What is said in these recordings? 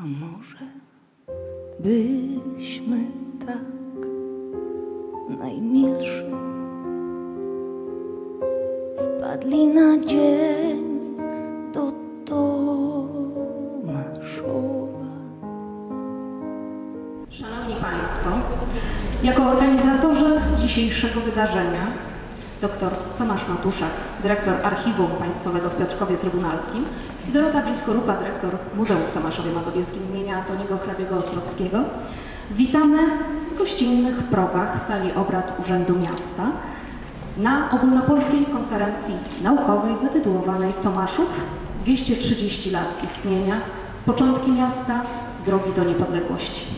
A może byśmy tak najmilszy wpadli na dzień do Tomaszowa. Szanowni Państwo, jako organizatorzy dzisiejszego wydarzenia dr Tomasz Matuszak, dyrektor Archiwum Państwowego w Piotrkowie Trybunalskim i Dorota Bliskorupa, dyrektor Muzeum w Tomaszowie Mazowieckim imienia Antoniego Hrabiego Ostrowskiego, witamy w gościnnych progach sali obrad Urzędu Miasta na ogólnopolskiej konferencji naukowej zatytułowanej Tomaszów 230 lat istnienia, początki miasta, drogi do niepodległości.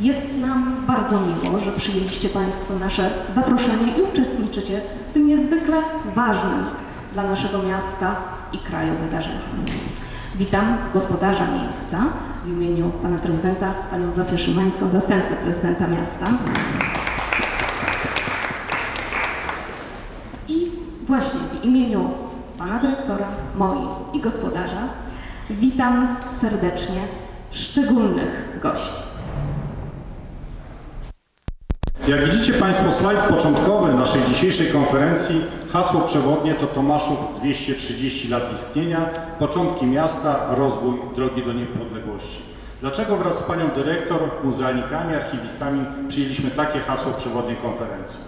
Jest nam bardzo miło, że przyjęliście Państwo nasze zaproszenie i uczestniczycie w tym niezwykle ważnym dla naszego miasta i kraju wydarzeniu. Witam gospodarza miejsca w imieniu pana prezydenta, panią Zofię Szymańską, zastępcę prezydenta miasta. I właśnie w imieniu pana dyrektora, moim i gospodarza witam serdecznie szczególnych gości. Jak widzicie Państwo slajd początkowy naszej dzisiejszej konferencji, hasło przewodnie to Tomaszów 230 lat istnienia, początki miasta, rozwój drogi do niepodległości. Dlaczego wraz z Panią Dyrektor, muzealnikami, archiwistami przyjęliśmy takie hasło przewodnie konferencji?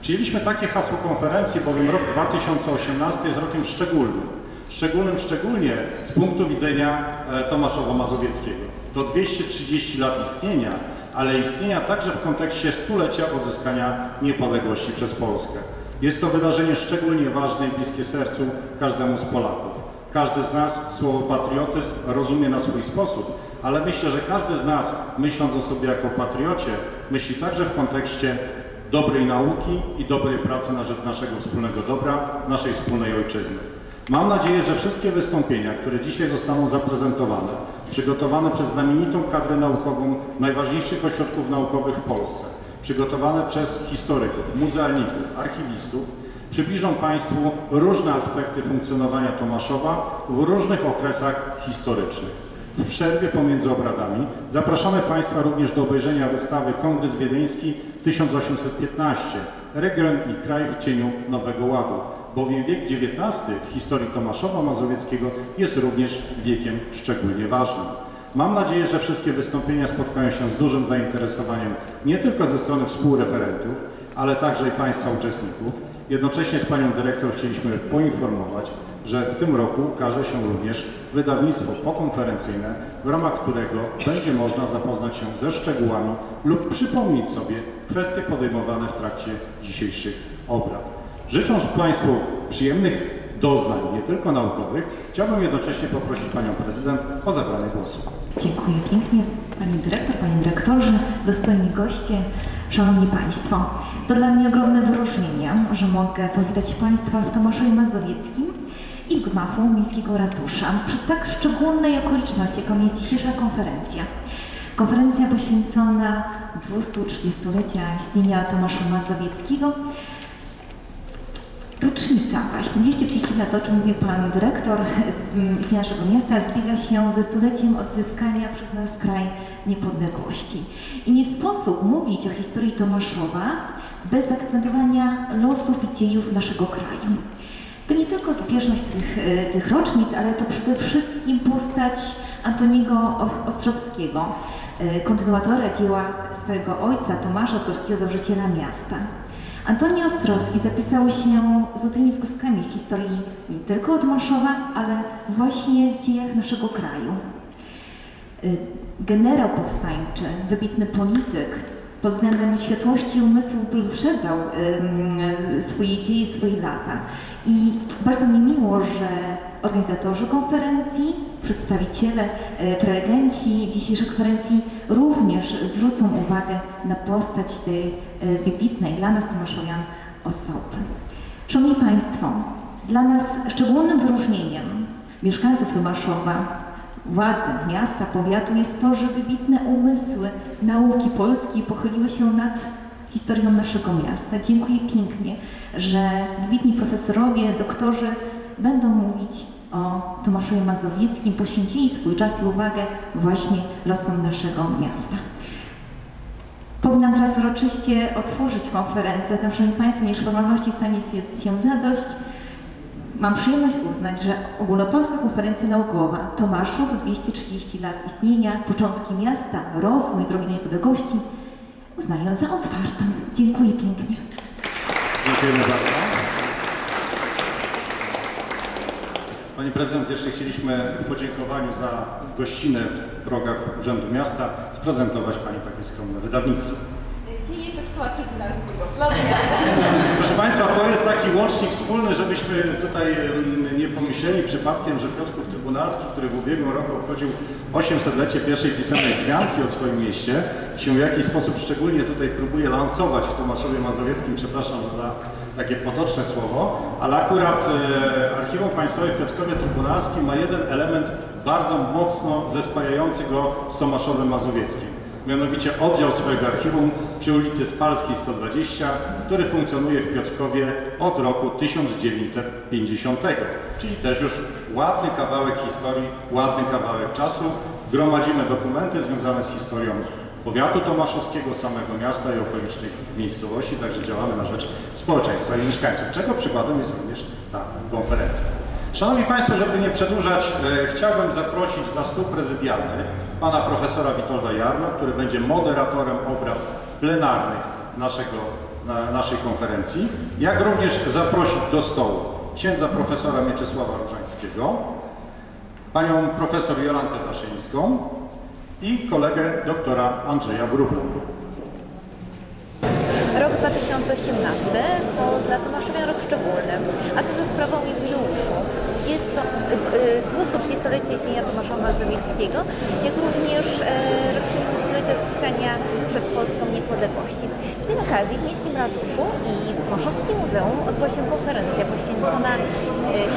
Przyjęliśmy takie hasło konferencji, bowiem rok 2018 jest rokiem szczególnym. Szczególnym szczególnie z punktu widzenia e, Tomaszowa Mazowieckiego. To 230 lat istnienia, ale istnienia także w kontekście stulecia odzyskania niepodległości przez Polskę. Jest to wydarzenie szczególnie ważne i bliskie sercu każdemu z Polaków. Każdy z nas słowo patriotyzm rozumie na swój sposób, ale myślę, że każdy z nas, myśląc o sobie jako patriocie, myśli także w kontekście dobrej nauki i dobrej pracy na rzecz naszego wspólnego dobra, naszej wspólnej ojczyzny. Mam nadzieję, że wszystkie wystąpienia, które dzisiaj zostaną zaprezentowane, przygotowane przez znamienitą kadrę naukową najważniejszych ośrodków naukowych w Polsce, przygotowane przez historyków, muzealników, archiwistów, przybliżą Państwu różne aspekty funkcjonowania Tomaszowa w różnych okresach historycznych. W przerwie pomiędzy obradami zapraszamy Państwa również do obejrzenia wystawy Kongres Wiedeński 1815 Region i kraj w cieniu Nowego Ładu, bowiem wiek XIX w historii Tomaszowa Mazowieckiego jest również wiekiem szczególnie ważnym. Mam nadzieję, że wszystkie wystąpienia spotkają się z dużym zainteresowaniem nie tylko ze strony współreferentów, ale także i Państwa uczestników. Jednocześnie z Panią Dyrektor chcieliśmy poinformować, że w tym roku ukaże się również wydawnictwo pokonferencyjne, w ramach którego będzie można zapoznać się ze szczegółami lub przypomnieć sobie kwestie podejmowane w trakcie dzisiejszych obrad. Życząc Państwu przyjemnych doznań, nie tylko naukowych, chciałbym jednocześnie poprosić Panią Prezydent o zabranie głosu. Dziękuję pięknie Pani Dyrektor, Panie Dyrektorze, dostojni goście, Szanowni Państwo. To dla mnie ogromne wyróżnienie, że mogę powitać Państwa w Tomaszowie Mazowieckim i w gmachu Miejskiego Ratusza przy tak szczególnej okoliczności, jaką jest dzisiejsza konferencja. Konferencja poświęcona 230-lecia istnienia Tomasza Mazowieckiego. Rocznica właśnie, 230 lat, o czym mówił Pan Dyrektor z naszego miasta, zbiega się ze stuleciem odzyskania przez nas kraj niepodległości. I nie sposób mówić o historii Tomaszowa bez akcentowania losów i dziejów naszego kraju. To nie tylko zbieżność tych, tych rocznic, ale to przede wszystkim postać Antoniego Ostrowskiego, kontynuatora dzieła swojego ojca Tomasza Ostrowskiego, założyciela miasta. Antoni Ostrowski zapisał się złotymi zgłoskami w historii nie tylko Tomaszowa, ale właśnie w dziejach naszego kraju. E, generał powstańczy, wybitny polityk, pod względem światłości umysłu wyprzedzał swoje dzieje, swoje lata. I bardzo mi miło, że organizatorzy konferencji, przedstawiciele, e, prelegenci dzisiejszej konferencji również zwrócą uwagę na postać tej wybitnej dla nas Tomaszowian osoby. Szanowni Państwo, dla nas szczególnym wyróżnieniem mieszkańców Tomaszowa, władzy miasta, powiatu jest to, że wybitne umysły nauki polskiej pochyliły się nad historią naszego miasta. Dziękuję pięknie, że wybitni profesorowie, doktorzy będą mówić o Tomaszowie Mazowieckim poświęcili swój czas i uwagę właśnie losom naszego miasta. Powinnam teraz uroczyście otworzyć konferencję, zatem Szanowni Państwo, niż formalności stanie się, zadość, mam przyjemność uznać, że Ogólnopolska Konferencja Naukowa Tomaszów 230 lat istnienia, początki miasta, rozwój drogi niepodległości uznaję za otwartą. Dziękuję pięknie. Dziękujemy bardzo. Pani Prezydent, jeszcze chcieliśmy w podziękowaniu za gościnę w progach Urzędu Miasta sprezentować Pani takie skromne wydawnictwo. Dzieje Piotrkowa Trybunalskiego. Klaudia. Proszę Państwa, to jest taki łącznik wspólny, żebyśmy tutaj nie pomyśleli przypadkiem, że Piotrków Trybunalski, który w ubiegłym roku obchodził 800-lecie pierwszej pisanej wzmianki o swoim mieście, się w jakiś sposób szczególnie tutaj próbuje lansować w Tomaszowie Mazowieckim, przepraszam za takie potoczne słowo, ale akurat e, Archiwum Państwowe w Piotrkowie Trybunalskim ma jeden element bardzo mocno zespajający go z Tomaszowem Mazowieckim mianowicie oddział swojego archiwum przy ulicy Spalskiej 120, który funkcjonuje w Piotrkowie od roku 1950, czyli też już ładny kawałek historii, ładny kawałek czasu. Gromadzimy dokumenty związane z historią powiatu tomaszowskiego, samego miasta i okolicznych miejscowości, także działamy na rzecz społeczeństwa i mieszkańców, czego przykładem jest również ta konferencja. Szanowni Państwo, żeby nie przedłużać, e, chciałbym zaprosić za stół prezydialny pana profesora Witolda Jarno, który będzie moderatorem obrad plenarnych naszego, na, naszej konferencji, jak również zaprosić do stołu księdza profesora Mieczysława Różańskiego, panią profesor Jolantę Daszyńską i kolegę doktora Andrzeja Wróbla. Rok 2018 to dla Tomaszowian rok szczególny, a to ze sprawą jubileuszu. Jest to y, y, 230-lecie istnienia Tomasza Mazowieckiego, jak również e, rocznicy stulecia zyskania przez Polską niepodległości. Z tej okazji w Miejskim Ratuszu i w Tomaszowskim Muzeum odbyła się konferencja poświęcona e,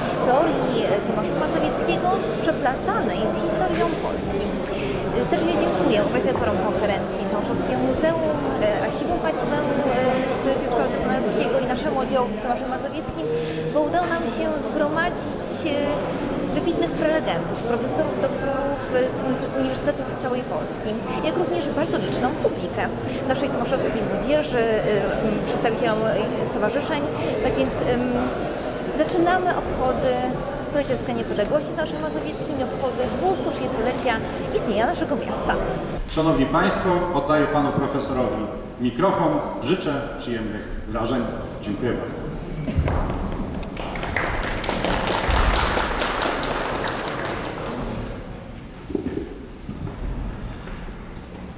historii e, Tomasza Mazowieckiego przeplatanej z historią Polski. Serdecznie dziękuję organizatorom konferencji, Tomaszowskiemu Muzeum, Archiwum Państwowemu z Piotrkowa Trybunalskiego i naszemu oddziału w Tomaszu Mazowieckim, bo udało nam się zgromadzić e, wybitnych prelegentów, profesorów, doktorów z uniwersytetów z całej Polski, jak również bardzo liczną publikę naszej tomaszowskiej młodzieży, przedstawicielom stowarzyszeń. Tak więc zaczynamy obchody stulecia zyskania niepodległości w naszym Mazowieckim obchody 230-lecia istnienia naszego miasta. Szanowni Państwo, oddaję panu profesorowi mikrofon. Życzę przyjemnych wrażeń. Dziękuję bardzo.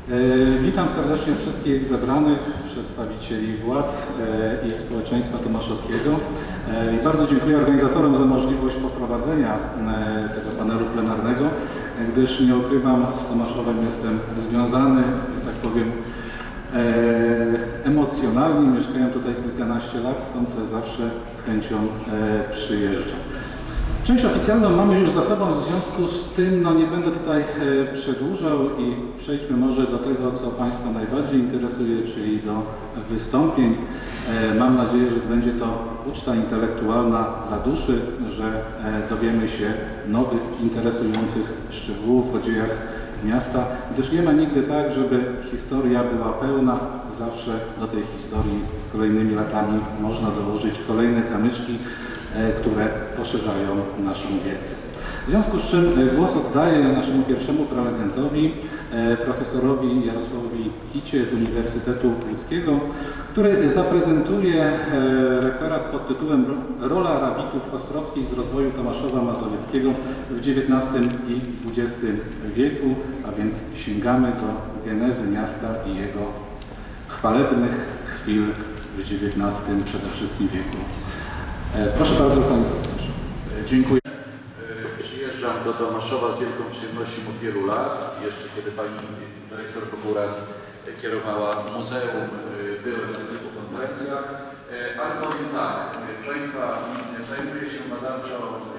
E, Witam serdecznie wszystkich zebranych, przedstawicieli władz e, i społeczeństwa tomaszowskiego. E, I bardzo dziękuję organizatorom za możliwość poprowadzenia tego panelu plenarnego, gdyż nie ukrywam, z Tomaszowem jestem związany, tak powiem, e, emocjonalnie. Mieszkałem tutaj kilkanaście lat, stąd zawsze z chęcią e, przyjeżdżam. Część oficjalną mamy już za sobą, w związku z tym no, nie będę tutaj e, przedłużał i przejdźmy może do tego, co Państwa najbardziej interesuje, czyli do wystąpień. Mam nadzieję, że będzie to uczta intelektualna dla duszy, że dowiemy się nowych, interesujących szczegółów o dziejach miasta, gdyż nie ma nigdy tak, żeby historia była pełna. Zawsze do tej historii z kolejnymi latami można dołożyć kolejne kamyczki, e, które poszerzają naszą wiedzę. W związku z czym e, głos oddaję naszemu pierwszemu prelegentowi, e, profesorowi Jarosławowi Kicie z Uniwersytetu Łódzkiego, który zaprezentuje e, referat pod tytułem Rola Arabitów Ostrowskich w rozwoju Tomaszowa Mazowieckiego w XIX i XX wieku, a więc sięgamy do genezy miasta i jego chwalebnych chwil w XIX przede wszystkim wieku. E, Proszę bardzo, Panie Profesorze. Dziękuję. E, Przyjeżdżam do Tomaszowa z wielką przyjemnością od wielu lat. Jeszcze kiedy pani dyrektor Bogura kierowała muzeum, byłem tego typu konferencjach. E, Ale powiem tak, Państwa, zajmuję się badawczo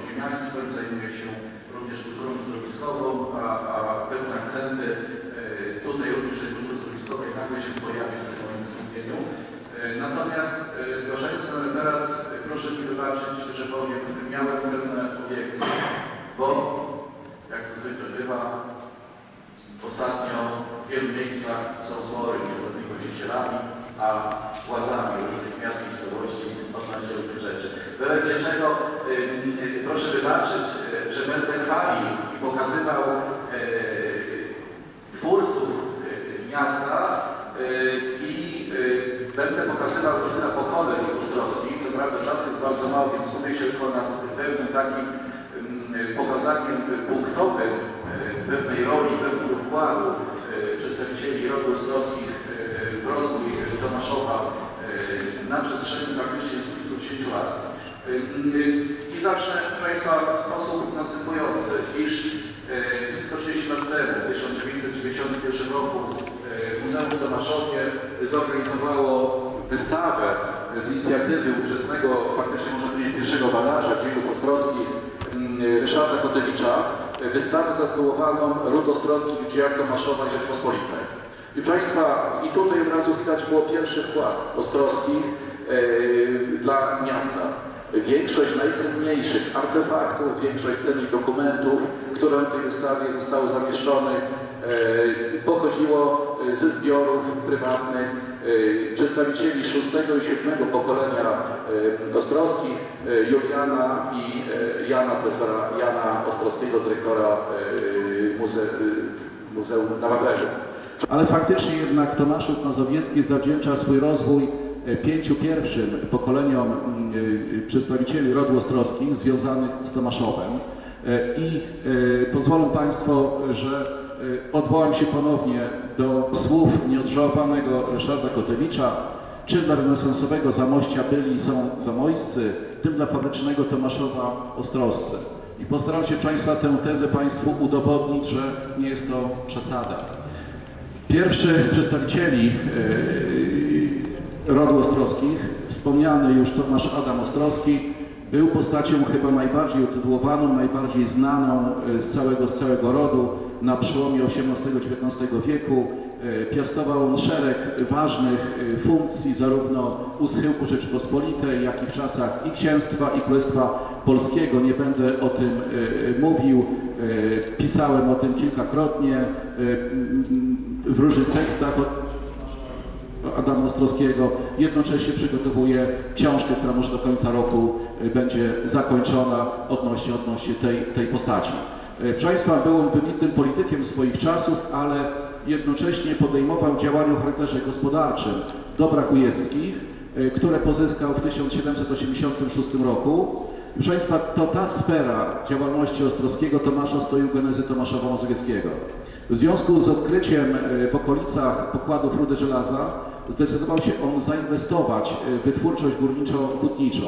ziemiaństwem, zajmuję się również kulturą zdrowiskową, a, a pewne akcenty e, tutaj również tej kultury zdrowiskowej nagle się pojawią w moim wystąpieniu. E, Natomiast zgłaszając ten referat, proszę mi wybaczyć, że powiem, miałem pewne obiekcje, bo jak to zwykle bywa, ostatnio wielu miejscach są spory między właścicielami, a władzami różnych miast i miejscowości odnośnie różnych rzeczy. W efekcie czego y, y, proszę wybaczyć, y, że będę chwalił i pokazywał twórców miasta i będę pokazywał kilka pokoleń ostrowskich. Co prawda czas jest bardzo mały, więc skupię się tylko na pewnym takim pokazaniem punktowym pewnej roli, pewnego wkładu przedstawicieli rodu ostrowskich y, w rozwój y, Tomaszowa y, na przestrzeni faktycznie 150 lat. I zacznę, proszę Państwa, w sposób następujący, iż y, blisko 30 lat temu, w 1991 roku, Muzeum w Tomaszowie zorganizowało wystawę z inicjatywy ówczesnego, faktycznie można powiedzieć pierwszego badacza dziejów ostrowskich, Ryszarda Kotewicza, y, wystawę zatytułowaną Ród Ostrowski w dziejach Tomaszowa i Rzeczpospolitej. I Państwa, i tutaj od razu widać było pierwszy wkład Ostrowskich e, dla miasta. Większość najcenniejszych artefaktów, większość cennych dokumentów, które w tej wystawie zostały zamieszczone, e, pochodziło ze zbiorów prywatnych e, przedstawicieli szóstego i siódmego pokolenia e, Ostrowskich, e, Juliana i e, Jana, profesora Jana Ostrowskiego, dyrektora e, muze, e, Muzeum na Wawelu. Ale faktycznie jednak Tomaszów Mazowiecki zawdzięcza swój rozwój e, pięciu pierwszym pokoleniom mm, e, przedstawicieli rodu ostrowskich związanych z Tomaszowem. E, I e, pozwolą Państwo, że e, odwołam się ponownie do słów nieodżałowanego Ryszarda Kotewicza, czym dla renesansowego Zamościa byli są zamojscy, tym dla fabrycznego Tomaszowa ostrowscy. I postaram się Państwa tę tezę Państwu udowodnić, że nie jest to przesada. Pierwszy z przedstawicieli rodu Ostrowskich, wspomniany już Tomasz Adam Ostrowski, był postacią chyba najbardziej utytułowaną, najbardziej znaną e, z całego, z całego rodu. Na przełomie XVIII-XIX wieku e, piastował on szereg ważnych e, funkcji, zarówno u schyłku Rzeczypospolitej, jak i w czasach i księstwa, i królestwa polskiego. Nie będę o tym mówił, pisałem o tym kilkakrotnie w różnych tekstach Adama Ostrowskiego. Jednocześnie przygotowuję książkę, która może do końca roku e, będzie zakończona odnośnie, odnośnie tej, tej postaci. E, Proszę Państwa, był on wybitnym politykiem swoich czasów, ale jednocześnie podejmował działania o charakterze gospodarczym w dobrach ujezdskich, e, które pozyskał w 1786 roku. Proszę Państwa, to ta sfera działalności Ostrowskiego Tomasza stoi u genezy Tomaszowa Mazowieckiego. W związku z odkryciem w okolicach pokładów rudy żelaza zdecydował się on zainwestować e, w wytwórczość górniczo-hutniczą.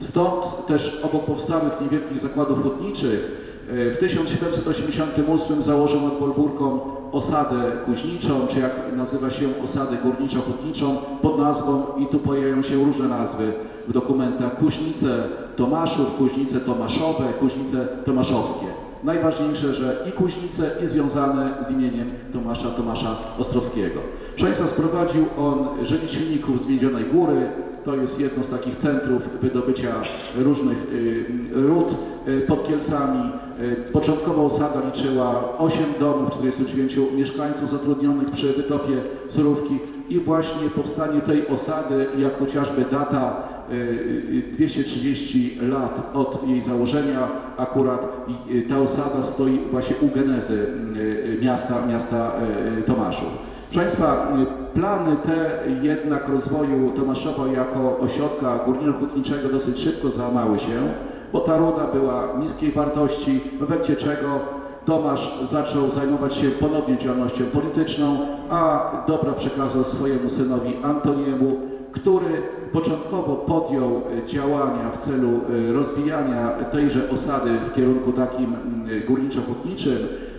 Stąd też obok powstałych niewielkich zakładów hutniczych e, w 1788 założył nad Wolburką osadę kuźniczą, czy jak nazywa się osadę górniczo-hutniczą pod nazwą, i tu pojawiają się różne nazwy w dokumentach, Kuźnice Tomaszów, Kuźnice Tomaszowe, Kuźnice Tomaszowskie. Najważniejsze, że i Kuźnice, i związane z imieniem Tomasza Tomasza Ostrowskiego. Państwa, sprowadził on rzemieślników z Miedzianej Góry, to jest jedno z takich centrów wydobycia różnych y, ród y, pod Kielcami. Y, Początkowo osada liczyła 8 domów, 49 mieszkańców zatrudnionych przy wytopie surówki i właśnie powstanie tej osady, jak chociażby data y, y, 230 lat od jej założenia, akurat ta osada stoi właśnie u genezy miasta, miasta Tomaszów. Proszę Państwa, plany te jednak rozwoju Tomaszowa jako ośrodka górniczo-hutniczego dosyć szybko załamały się, bo ta ruda była niskiej wartości, w efekcie czego Tomasz zaczął zajmować się ponownie działalnością polityczną, a dobra przekazał swojemu synowi Antoniemu, który początkowo podjął działania w celu e, rozwijania tejże osady w kierunku takim mm, górniczo-hutniczym.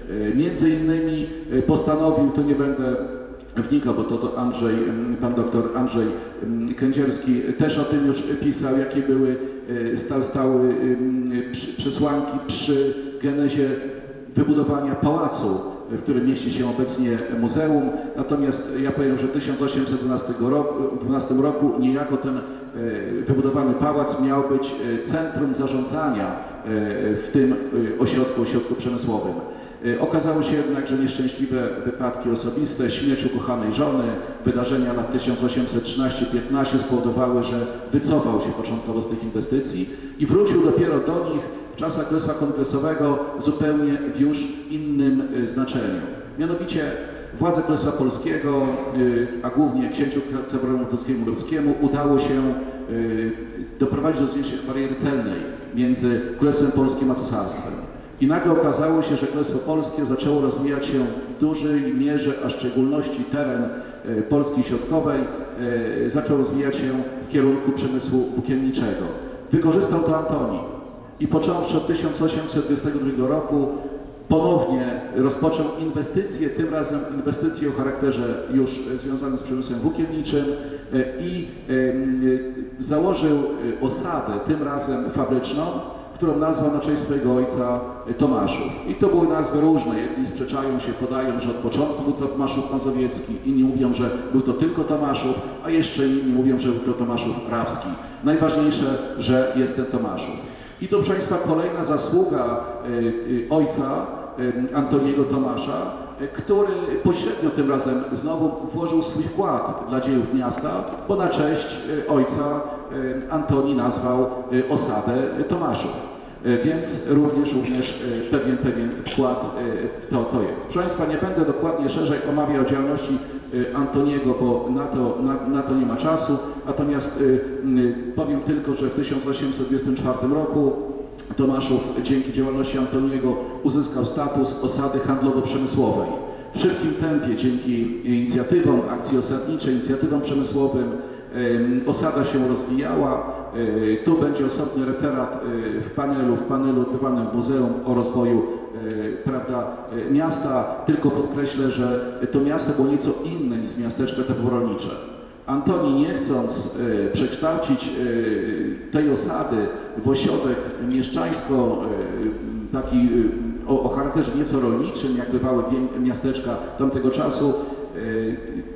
E, Między innymi e, postanowił, tu nie będę wnikał, bo to, to Andrzej, pan doktor Andrzej Kędzierski też o tym już pisał, jakie były e, sta- stały przy- przesłanki przy genezie wybudowania pałacu, w którym mieści się obecnie muzeum. Natomiast ja powiem, że w 1812 roku, 12 roku niejako ten e, wybudowany pałac miał być e, centrum zarządzania w tym ośrodku, ośrodku przemysłowym. E, Okazało się jednak, że nieszczęśliwe wypadki osobiste, śmierć ukochanej żony, wydarzenia lat 1813-15 spowodowały, że wycofał się początkowo z tych inwestycji i wrócił dopiero do nich w czasach Królestwa Kongresowego zupełnie w już innym e, znaczeniu. Mianowicie władze Królestwa Polskiego, e, a głównie księciu Cebremu Motockiemu Lubskiemu udało się doprowadzić do zwiększenia bariery celnej między Królestwem Polskim a Cesarstwem. I nagle okazało się, że Królestwo Polskie zaczęło rozwijać się w dużej mierze, a w szczególności teren e, Polski Środkowej e, zaczął rozwijać się w kierunku przemysłu włókienniczego. Wykorzystał to Antoni i począwszy od 1822 roku ponownie rozpoczął inwestycje, tym razem inwestycje o charakterze już e, związanym z przemysłem włókienniczym i założył osadę, tym razem fabryczną, którą nazwał na cześć swojego ojca e, Tomaszów. I to były nazwy różne. Jedni sprzeczają się, podają, że od początku był to Tomaszów Mazowiecki, inni mówią, że był to tylko Tomaszów, a jeszcze inni mówią, że był to Tomaszów Rawski. Najważniejsze, że jest ten Tomaszów. I to, proszę Państwa, kolejna zasługa e, e, ojca Antoniego Tomasza, który pośrednio tym razem znowu włożył swój wkład dla dziejów miasta, bo na cześć ojca Antoni nazwał osadę Tomaszów. E, Więc również, również e, pewien, pewien wkład e, w to, to jest. Proszę Państwa, nie będę dokładnie szerzej omawiał działalności Antoniego, bo na to, na, na to nie ma czasu. Natomiast powiem tylko, że w 1824 roku Tomaszów dzięki działalności Antoniego uzyskał status osady handlowo-przemysłowej. W szybkim tempie dzięki inicjatywom, akcji osadniczej, inicjatywom przemysłowym em, osada się rozwijała. E, Tu będzie osobny referat e, w panelu, w panelu odbywanym w Muzeum o rozwoju e, prawda, miasta. Tylko podkreślę, że to miasto było nieco inne niż miasteczko typowo rolnicze. Antoni nie chcąc przekształcić tej osady w ośrodek mieszczańsko taki o, o charakterze nieco rolniczym, jak bywały miasteczka tamtego czasu,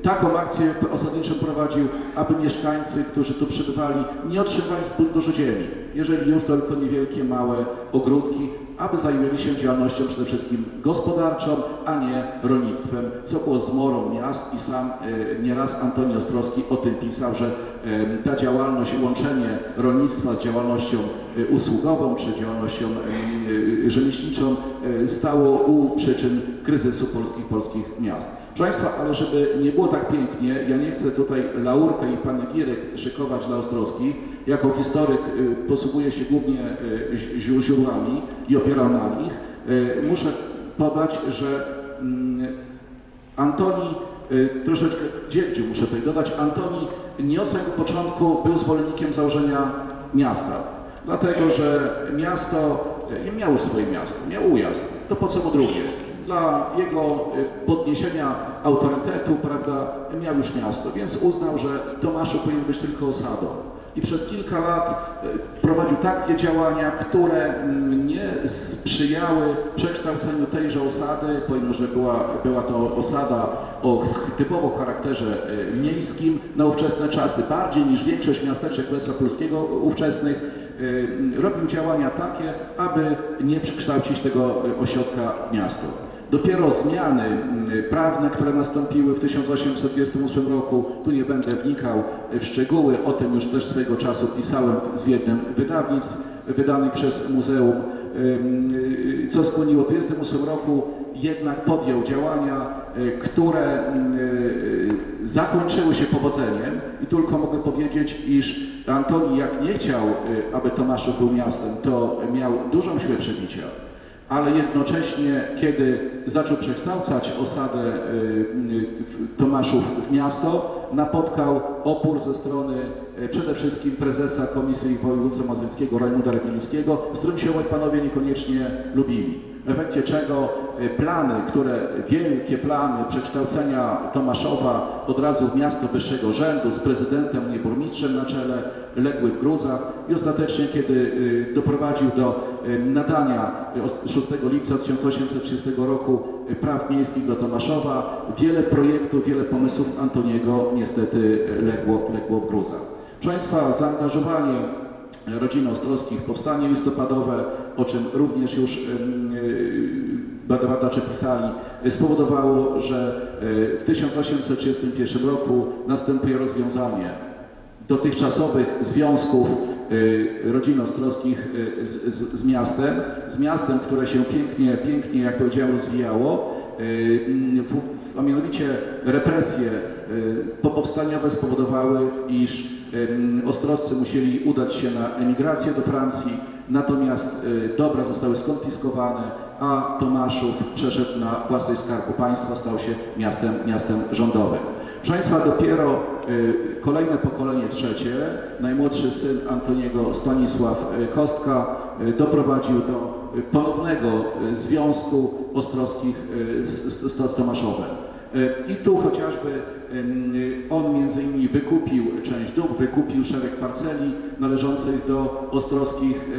taką akcję osadniczą prowadził, aby mieszkańcy, którzy tu przybywali, nie otrzymywali zbyt dużo ziemi. Jeżeli już, tylko niewielkie, małe ogródki, aby zajęli się działalnością przede wszystkim gospodarczą, a nie rolnictwem, co było zmorą miast i sam e, nieraz Antoni Ostrowski o tym pisał, że ta działalność, łączenie rolnictwa z działalnością usługową czy działalnością e, e, rzemieślniczą e, stało u przyczyn kryzysu polskich polskich miast. Proszę Państwa, ale żeby nie było tak pięknie, ja nie chcę tutaj laurkę i panegirek szykować dla Ostrowskich. Jako historyk posługuję się głównie źródłami i opieram na nich. Muszę podać, że mm, Antoni troszeczkę dziedził, muszę tutaj dodać, Antoni nie od samego początku był zwolennikiem założenia miasta. Dlatego, że miasto, y, miał już swoje miasto, miał ujazd, to po co mu drugie? Dla jego y, podniesienia autorytetu, prawda, miał już miasto, więc uznał, że Tomaszu powinien być tylko osadą. I przez kilka lat y, prowadził takie działania, które mm, nie sprzyjały przekształceniu tejże osady, pomimo że była, była to osada o typowo charakterze miejskim na ówczesne czasy, bardziej niż większość miasteczek Królestwa Polskiego ówczesnych, robił działania takie, aby nie przekształcić tego y, ośrodka w miasto. Dopiero zmiany mm, prawne, które nastąpiły w 1828 roku, tu nie będę wnikał w szczegóły, o tym już też swego czasu pisałem z jednym wydawnictw wydanych przez muzeum, y, co skłoniło w 1928 roku jednak podjął działania, y, które y, zakończyły się powodzeniem i tylko mogę powiedzieć, iż Antoni jak nie chciał, y, aby Tomaszów był miastem, to miał dużą siłę przebicia ale jednocześnie, kiedy zaczął przekształcać osadę y, y, Tomaszów w miasto, napotkał opór ze strony y, przede wszystkim prezesa Komisji Województwa Mazowieckiego Rajmunda Reglińskiego, z którym się panowie niekoniecznie lubili. W efekcie czego plany, które, wielkie plany przekształcenia Tomaszowa od razu w miasto wyższego rzędu z prezydentem, nie burmistrzem na czele, legły w gruzach i ostatecznie, kiedy doprowadził do nadania e, os- 6 lipca 1830 roku e, praw miejskich do Tomaszowa. Wiele projektów, wiele pomysłów Antoniego niestety e, legło, legło w gruzach. Proszę Państwa, zaangażowanie rodziny Ostrowskich w powstanie listopadowe, o czym również już e, badacze pisali, e, spowodowało, że e, w 1831 roku następuje rozwiązanie dotychczasowych związków y, rodziny Ostrowskich y, z, z, z miastem, z miastem, które się pięknie, pięknie, jak powiedziałem, rozwijało, y, w, a mianowicie represje popowstaniowe spowodowały, iż Ostrowscy musieli udać się na emigrację do Francji, natomiast dobra zostały skonfiskowane, a Tomaszów przeszedł na własność Skarbu Państwa, stał się miastem, miastem rządowym. Proszę Państwa, dopiero kolejne pokolenie trzecie, najmłodszy syn Antoniego Stanisław y, Kostka y, doprowadził do y, ponownego y, związku Ostrowskich y, z, z, z Tomaszowem. Y, I tu chociażby on między innymi wykupił część dóbr, wykupił szereg parceli należących do Ostrowskich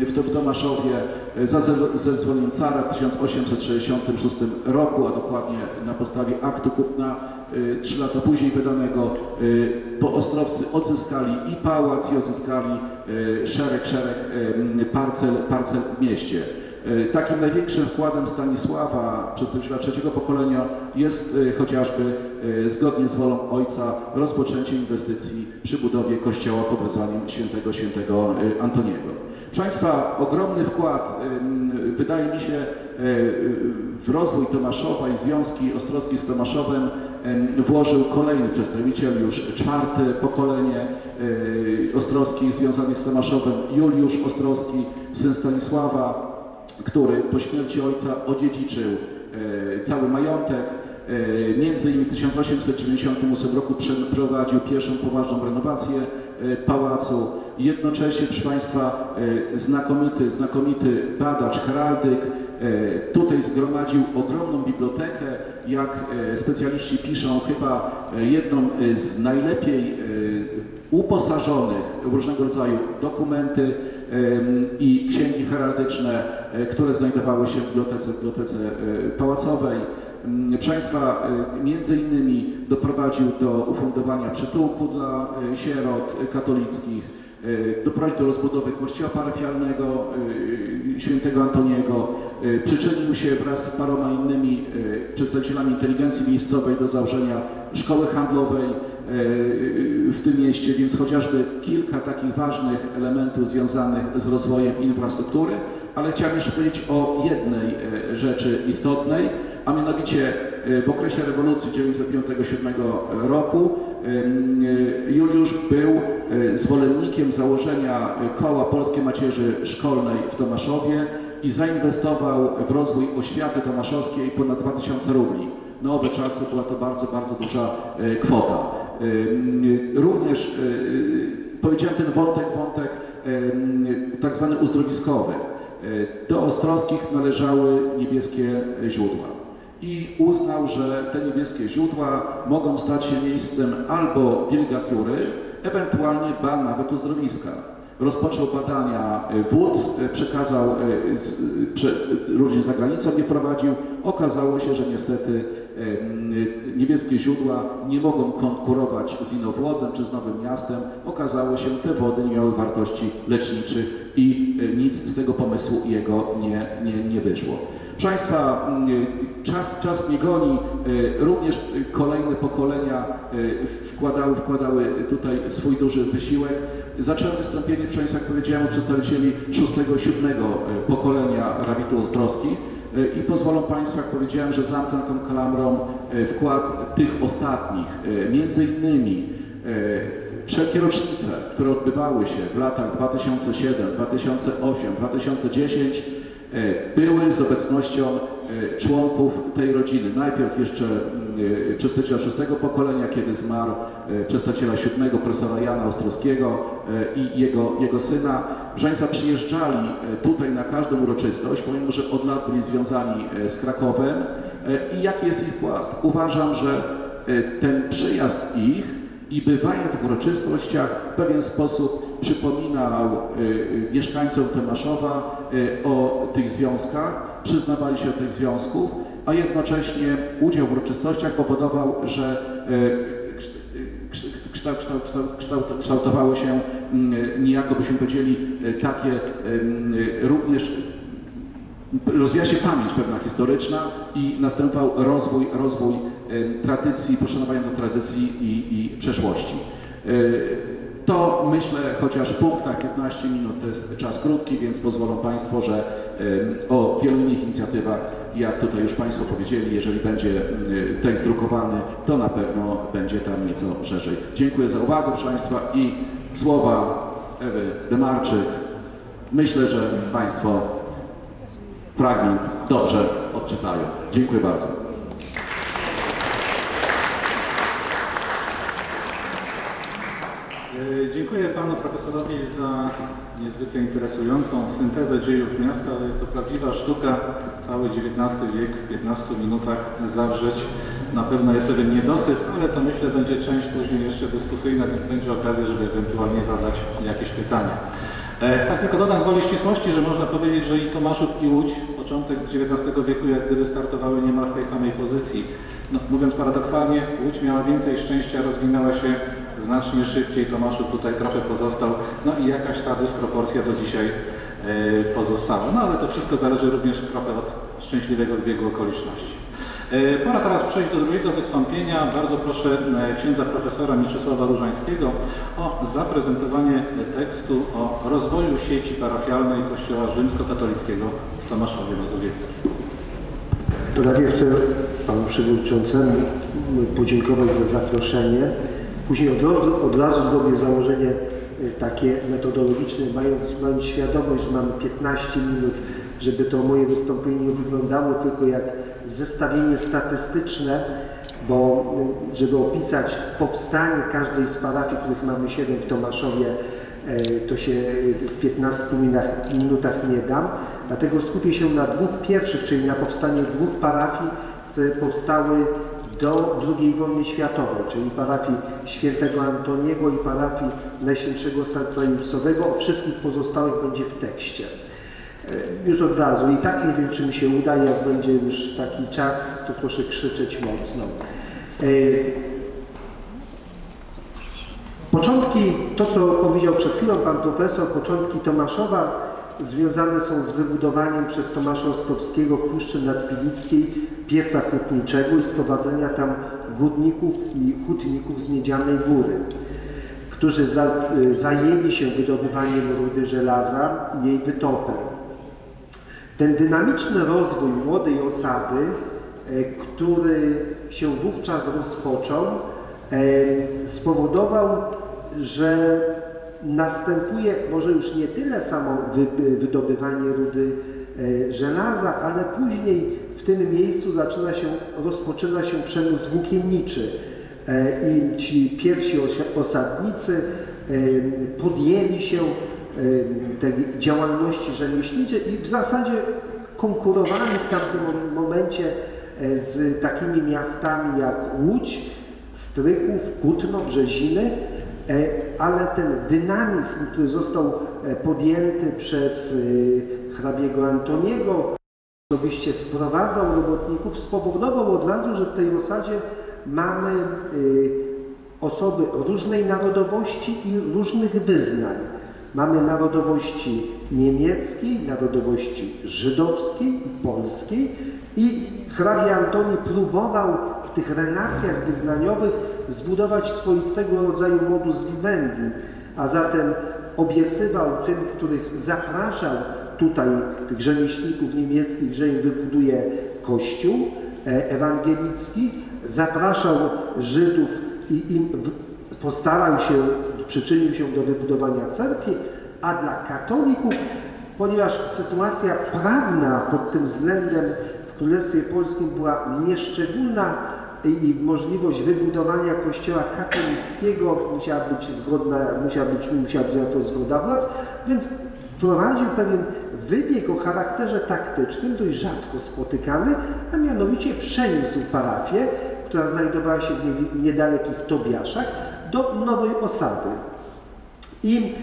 w, w Tomaszowie y, za ze- zezwoleniem cara w 1866 roku, a dokładnie na podstawie aktu kupna y, trzy lata później wydanego, bo Ostrowcy odzyskali i pałac, i odzyskali szereg, szereg parcel, parcel w mieście. Y, Takim największym wkładem Stanisława, przedstawiciela trzeciego pokolenia, jest y, chociażby y, zgodnie z wolą ojca rozpoczęcie inwestycji przy budowie kościoła pod wezwaniem świętego świętego Antoniego. Proszę Państwa, ogromny wkład, wydaje mi się, w rozwój Tomaszowa i związki Ostrowskich z Tomaszowem włożył kolejny przedstawiciel, już czwarte pokolenie Ostrowskich związanych z Tomaszowem, Juliusz Ostrowski, syn Stanisława, który po śmierci ojca odziedziczył e, cały majątek. E, Między innymi w 1898 roku przeprowadził pierwszą poważną renowację e, pałacu. Jednocześnie, proszę Państwa, znakomity, znakomity badacz, heraldyk, tutaj zgromadził ogromną bibliotekę, jak specjaliści piszą, chyba jedną z najlepiej uposażonych w różnego rodzaju dokumenty i księgi heraldyczne, e, które znajdowały się w bibliotece, w bibliotece e, pałacowej. Państwa, e, między innymi doprowadził do ufundowania przytułku dla sierot katolickich, doprowadził do rozbudowy kościoła parafialnego świętego Antoniego, przyczynił się wraz z paroma innymi przedstawicielami inteligencji miejscowej do założenia szkoły handlowej w tym mieście, więc chociażby kilka takich ważnych elementów związanych z rozwojem infrastruktury, ale chciałem jeszcze powiedzieć o jednej e, rzeczy istotnej, a mianowicie e, w okresie rewolucji 1905-1907 roku e, Juliusz był e, zwolennikiem założenia e, koła Polskiej Macierzy Szkolnej w Tomaszowie i zainwestował w rozwój oświaty tomaszowskiej ponad 2000 rubli. Na owe czasy była to bardzo, bardzo duża e, kwota. Ym, Również e, powiedziałem ten wątek, wątek tak zwany uzdrowiskowy. E, Do Ostrowskich należały niebieskie źródła i uznał, że te niebieskie źródła mogą stać się miejscem albo wilgatury, ewentualnie ba nawet uzdrowiska. Rozpoczął badania e, wód, e, przekazał, z- prze, również za granicą je prowadził. Okazało się, że niestety niebieskie źródła nie mogą konkurować z Inowłodzem czy z Nowym Miastem. Okazało się, te wody nie miały wartości leczniczych i e, nic z tego pomysłu jego nie, nie, nie wyszło. Proszę Państwa, czas, czas mnie goni. Również kolejne pokolenia wkładały, wkładały tutaj swój duży wysiłek. Zacząłem wystąpienie, proszę Państwa, jak powiedziałem, przedstawicieli szóstego, siódmego pokolenia Rawitu Ostrowskich. E, I pozwolą Państwo, jak powiedziałem, że zamknę tą kalamrą e, wkład tych ostatnich, e, między innymi wszelkie rocznice, które odbywały się w latach 2007, 2008, 2010 e, były z obecnością członków tej rodziny. Najpierw jeszcze przedstawiciela szóstego pokolenia, kiedy zmarł przedstawiciela siódmego, profesora Jana Ostrowskiego i jego, jego syna. Proszę Państwa, przyjeżdżali e, tutaj na każdą uroczystość, pomimo że od lat byli związani e, z Krakowem. E, I jaki jest ich wkład? Uważam, że ten przyjazd ich i bywanie w uroczystościach w pewien sposób przypominał mieszkańcom Tomaszowa o tych związkach, przyznawali się do tych związków, a jednocześnie udział w uroczystościach powodował, że kształt, kształt, kształt, kształt, kształtowały się mm, niejako byśmy powiedzieli y, takie ym, y, również rozwija się pamięć pewna historyczna i następował rozwój, rozwój tradycji, poszanowania do tradycji i, i przeszłości. To myślę, chociaż w punktach 15 minut to jest czas krótki, więc pozwolą Państwo, że o wielu innych inicjatywach, jak tutaj już Państwo powiedzieli, jeżeli będzie y, tekst drukowany, to na pewno będzie tam nieco szerzej. Dziękuję za uwagę, proszę Państwa, i słowa Ewy Demarczyk. Myślę, że Państwo fragment dobrze odczytają. Dziękuję bardzo. Dziękuję panu profesorowi za niezwykle interesującą syntezę dziejów miasta. Jest to prawdziwa sztuka, cały XIX wiek w 15 minutach zawrzeć. Na pewno jest pewien niedosyt, ale to myślę będzie część później jeszcze dyskusyjna, więc będzie okazja, żeby ewentualnie zadać jakieś pytania. E, Tak tylko dodam gwoli ścisłości, że można powiedzieć, że i Tomaszów i Łódź, początek XIX wieku jak gdyby startowały niemal z tej samej pozycji. No, mówiąc paradoksalnie, Łódź miała więcej szczęścia, rozwinęła się znacznie szybciej, Tomaszów tutaj trochę pozostał, no i jakaś ta dysproporcja do dzisiaj e, pozostała. No ale to wszystko zależy również trochę od szczęśliwego zbiegu okoliczności. E, Pora teraz przejść do drugiego wystąpienia. Bardzo proszę e, księdza profesora Mieczysława Różańskiego o zaprezentowanie tekstu o rozwoju sieci parafialnej Kościoła Rzymskokatolickiego w Tomaszowie Mazowieckim. To najpierw chcę panu przewodniczącemu podziękować za zaproszenie. Później od razu, od razu zrobię założenie e, takie metodologiczne, mając, mając świadomość, że mam 15 minut, żeby to moje wystąpienie nie wyglądało tylko jak zestawienie statystyczne, bo e, żeby opisać powstanie każdej z parafii, których mamy 7 w Tomaszowie, e, to się w 15 minutach, nie dam. Dlatego skupię się na dwóch pierwszych, czyli na powstaniu dwóch parafii, które powstały do II wojny światowej, czyli parafii świętego Antoniego i parafii Najświętszego Serca. O wszystkich pozostałych będzie w tekście. E, Już od razu. I tak nie wiem, czy mi się uda, jak będzie już taki czas, to proszę krzyczeć mocno. E, Początki, to co powiedział przed chwilą pan profesor, początki Tomaszowa związane są z wybudowaniem przez Tomasza Ostrowskiego w Puszczy Nadpilickiej pieca hutniczego i sprowadzenia tam górników i hutników z Miedzianej Góry, którzy za, y, zajęli się wydobywaniem rudy żelaza i jej wytopem. Ten dynamiczny rozwój młodej osady, e, który się wówczas rozpoczął, e, spowodował, że następuje może już nie tyle samo wy, wydobywanie rudy e, żelaza, ale później w tym miejscu zaczyna się, rozpoczyna się przemysł włókienniczy. E, i ci pierwsi osadnicy e, podjęli się e, tej działalności rzemieślniczej i w zasadzie konkurowali w tamtym mom- momencie z takimi miastami jak Łódź, Strychów, Kutno, Brzeziny, ale ten dynamizm, który został podjęty przez hrabiego Antoniego, osobiście sprowadzał robotników, spowodował od razu, że w tej osadzie mamy y, osoby różnej narodowości i różnych wyznań. Mamy narodowości niemieckiej, narodowości żydowskiej i polskiej i hrabia Antoni próbował w tych relacjach wyznaniowych zbudować swoistego rodzaju modus vivendi, a zatem obiecywał tym, których zapraszał tutaj, tych rzemieślników niemieckich, że im wybuduje kościół e, ewangelicki, zapraszał Żydów i im postarał się, przyczynił się do wybudowania cerkwi, a dla katolików, ponieważ sytuacja prawna pod tym względem w Królestwie Polskim była nieszczególna i możliwość wybudowania kościoła katolickiego musiała być zgodna, musiała być, musiała być na to zgoda władz, więc wprowadził pewien wybieg o charakterze taktycznym, dość rzadko spotykany, a mianowicie przeniósł parafię, która znajdowała się w nie- niedalekich Tobiaszach, do nowej osady. I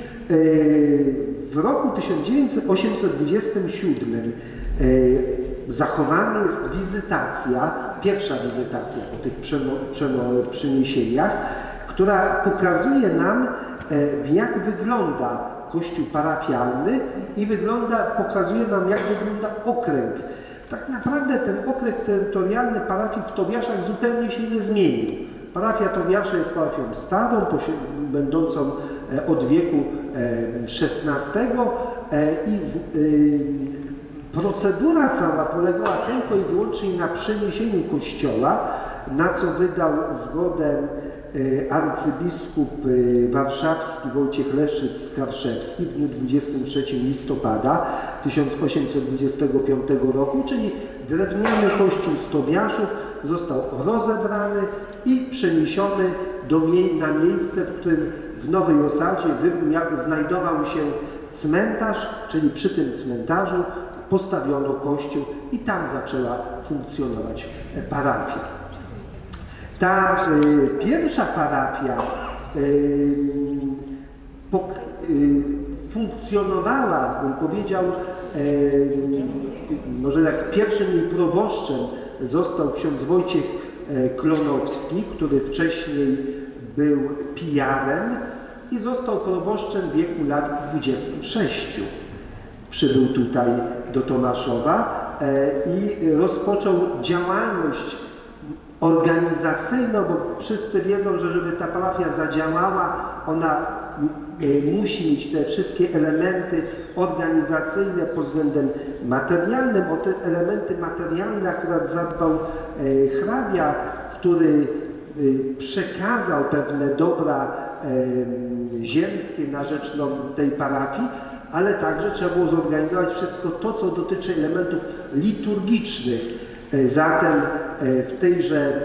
w roku 1827 zachowana jest wizytacja, pierwsza wizytacja po tych przeniesieniach, która pokazuje nam, jak wygląda kościół parafialny i wygląda, pokazuje nam, jak wygląda okręg. Tak naprawdę ten okręg terytorialny parafii w Tobiaszach zupełnie się nie zmienił. Parafia Tobiasze jest parafią starą, będącą od wieku XVI i procedura cała polegała tylko i wyłącznie na przeniesieniu kościoła, na co wydał zgodę arcybiskup warszawski Wojciech Leszyc-Skarszewski w dniu 23 listopada 1825 roku, czyli drewniany kościół z Tobiaszów został rozebrany i przeniesiony do mie na miejsce, w którym w Nowej Osadzie znajdował się cmentarz, czyli przy tym cmentarzu postawiono kościół i tam zaczęła funkcjonować parafia. Ta y, pierwsza parafia y, y, funkcjonowała, bym powiedział, może jak pierwszym jej proboszczem został ksiądz Wojciech Klonowski, który wcześniej był pijarem i został proboszczem w wieku lat 26. Przybył tutaj do Tomaszowa i rozpoczął działalność organizacyjną, bo wszyscy wiedzą, że żeby ta parafia zadziałała, ona musi mieć te wszystkie elementy organizacyjne pod względem materialnym. O te elementy materialne akurat zadbał hrabia, który przekazał pewne dobra ziemskie na rzecz tej parafii, ale także trzeba było zorganizować wszystko to, co dotyczy elementów liturgicznych. Zatem w tejże,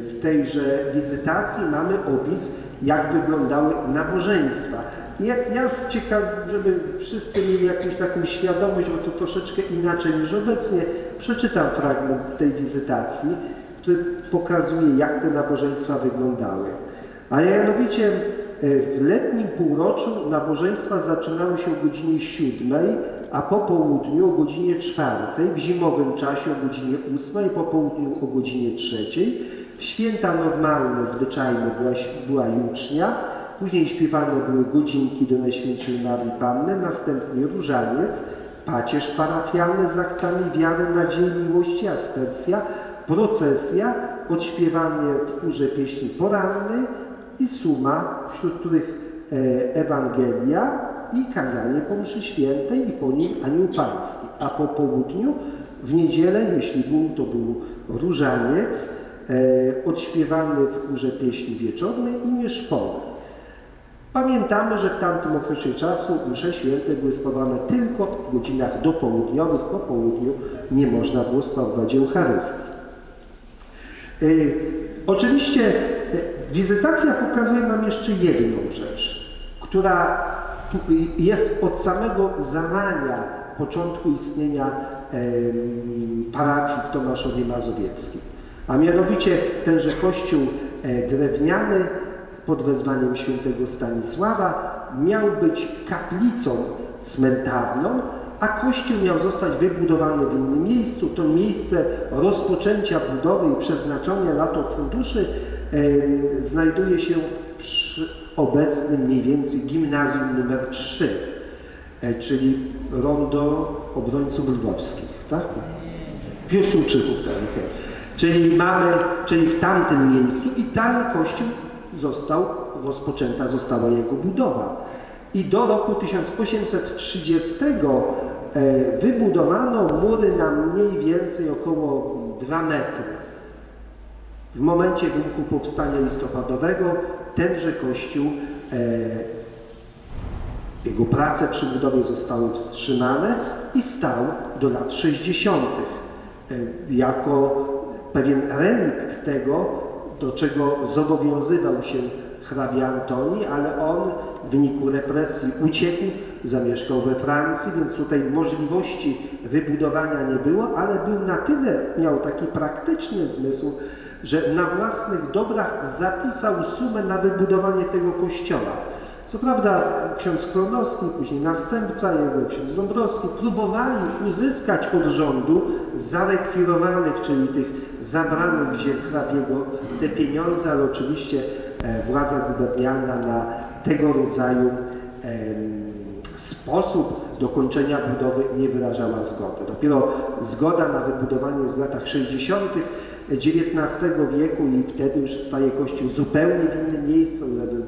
w tejże wizytacji mamy opis, jak wyglądały nabożeństwa. Ja, ja ciekaw, żeby wszyscy mieli jakąś taką świadomość, bo to troszeczkę inaczej niż obecnie, przeczytam fragment tej wizytacji, który pokazuje, jak te nabożeństwa wyglądały. A mianowicie w letnim półroczu nabożeństwa zaczynały się o godzinie 7, a po południu o godzinie 4, w zimowym czasie o godzinie 8, po południu o godzinie 3. W święta normalne, zwyczajne była, była jucznia, później śpiewane były godzinki do Najświętszej Marii Panny, następnie różaniec, pacierz parafialny z aktami wiary, nadziei, miłości, aspercja, procesja, odśpiewanie w chórze pieśni porannej i suma, wśród których Ewangelia i kazanie po mszy świętej i po nim anioł pański. A po południu w niedzielę, jeśli był, to był różaniec, e, odśpiewany w chórze pieśni wieczornej i nieszpory. Pamiętamy, że w tamtym okresie czasu msze święte były sprawowane tylko w godzinach dopołudniowych, po południu nie można było sprawować Eucharystii. E, oczywiście e, wizytacja pokazuje nam jeszcze jedną rzecz, która jest od samego zarania początku istnienia parafii w Tomaszowie Mazowieckim. A mianowicie tenże kościół drewniany pod wezwaniem świętego Stanisława miał być kaplicą cmentarną, a kościół miał zostać wybudowany w innym miejscu. To miejsce rozpoczęcia budowy i przeznaczenia na to funduszy e, znajduje się przy obecnym mniej więcej gimnazjum numer 3, e, czyli rondo obrońców lwowskich, tak? Piłsudczyków, tak, okay. Czyli mamy, czyli w tamtym miejscu i tam kościół został, rozpoczęta została jego budowa. I do roku 1830 e, wybudowano mury na mniej więcej około 2 metry. W momencie wybuchu powstania listopadowego tenże kościół, e, jego prace przy budowie zostały wstrzymane i stał do lat 60. E, jako pewien relikt tego, do czego zobowiązywał się hrabia Antoni, ale on w wyniku represji uciekł, zamieszkał we Francji, więc tutaj możliwości wybudowania nie było, ale był na tyle, miał taki praktyczny zmysł, że na własnych dobrach zapisał sumę na wybudowanie tego kościoła. Co prawda ksiądz Klonowski, później następca jego, ksiądz Dąbrowski, próbowali uzyskać od rządu zarekwirowanych, czyli tych zabranych ziem hrabiego te pieniądze, ale oczywiście e, władza gubernialna na tego rodzaju sposób dokończenia budowy nie wyrażała zgody. Dopiero zgoda na wybudowanie w latach 60. XIX wieku i wtedy już staje Kościół zupełnie w innym miejscu,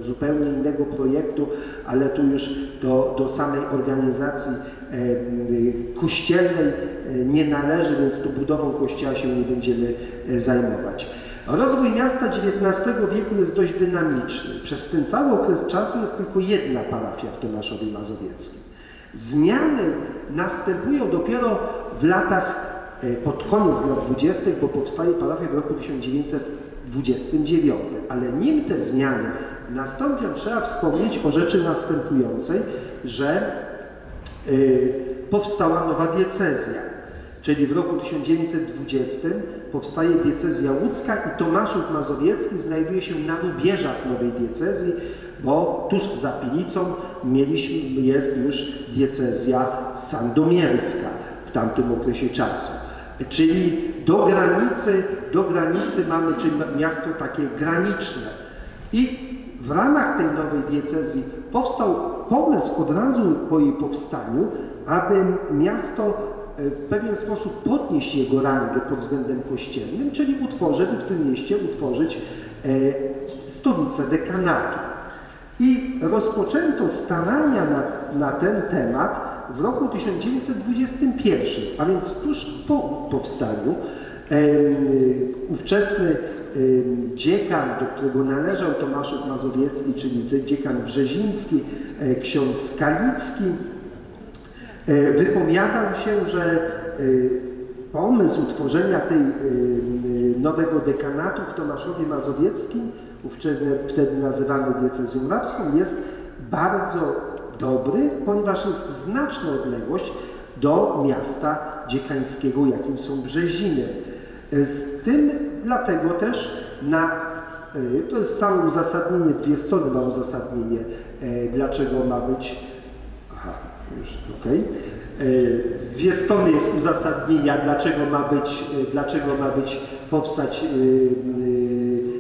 zupełnie innego projektu, ale tu już do, do samej organizacji e, kościelnej e, nie należy, więc tu budową kościoła się nie będziemy e, zajmować. Rozwój miasta XIX wieku jest dość dynamiczny. Przez ten cały okres czasu jest tylko jedna parafia w Tomaszowie Mazowieckim. Zmiany następują dopiero w latach e, pod koniec lat 20., bo powstaje parafia w roku 1929. Ale nim te zmiany nastąpią, trzeba wspomnieć o rzeczy następującej, że y, powstała nowa diecezja, czyli w roku 1920 powstaje diecezja łódzka i Tomaszów Mazowiecki znajduje się na rubieżach nowej diecezji, bo tuż za Pilicą mieliśmy, jest już diecezja sandomierska w tamtym okresie czasu. Czyli do granicy, do granicy mamy, czyli miasto takie graniczne. I w ramach tej nowej diecezji powstał pomysł od razu po jej powstaniu, aby miasto e, w pewien sposób podnieść jego rangę pod względem kościelnym, czyli utworzyć, w tym mieście utworzyć e, stolicę dekanatu. I rozpoczęto starania na, na ten temat w roku 1921, a więc tuż po powstaniu. Ówczesny dziekan, do którego należał Tomaszów Mazowiecki, czyli dziekan Brzeziński, e, ksiądz Kalicki, e, wypowiadał się, że e, pomysł utworzenia tej nowego dekanatu w Tomaszowie Mazowieckim wtedy, nazywany diecezją rabską, jest bardzo dobry, ponieważ jest znaczna odległość do miasta dziekańskiego, jakim są Brzeziny. Z tym dlatego też na, to jest całe uzasadnienie, dwie strony ma uzasadnienie, dlaczego ma być, aha, już okej, okay. Dwie strony jest uzasadnienia, dlaczego ma być, dlaczego ma być powstać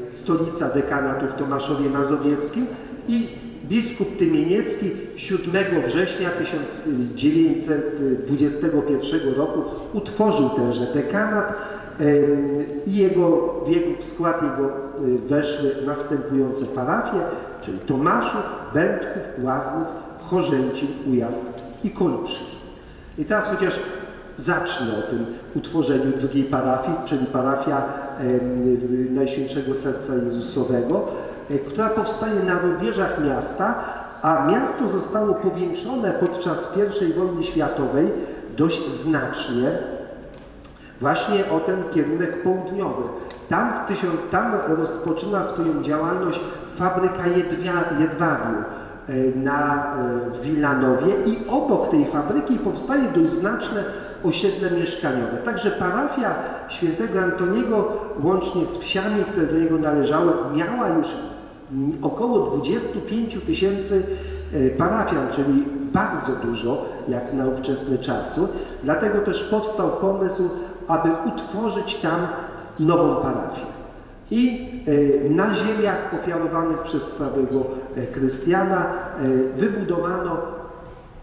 stolica dekanatu w Tomaszowie Mazowieckim i biskup Tymieniecki 7 września 1921 roku utworzył tenże dekanat i jego, w, jego, w skład jego weszły następujące parafie, czyli Tomaszów, Będków, Łaznów, Chorzęcin, Ujazd i Koluszki. I teraz chociaż zacznę o tym utworzeniu drugiej parafii, czyli parafia Najświętszego Serca Jezusowego, która powstaje na rubieżach miasta, a miasto zostało powiększone podczas I wojny światowej dość znacznie właśnie o ten kierunek południowy. Tam, w tysiąc, tam rozpoczyna swoją działalność fabryka jedwia, jedwabiu na Wilanowie i obok tej fabryki powstaje dość znaczne osiedle mieszkaniowe. Także parafia świętego Antoniego łącznie z wsiami, które do niego należały, miała już około 25 tysięcy parafian, czyli bardzo dużo jak na ówczesne czasy. Dlatego też powstał pomysł, aby utworzyć tam nową parafię. I na ziemiach ofiarowanych przez prawego Krystiana wybudowano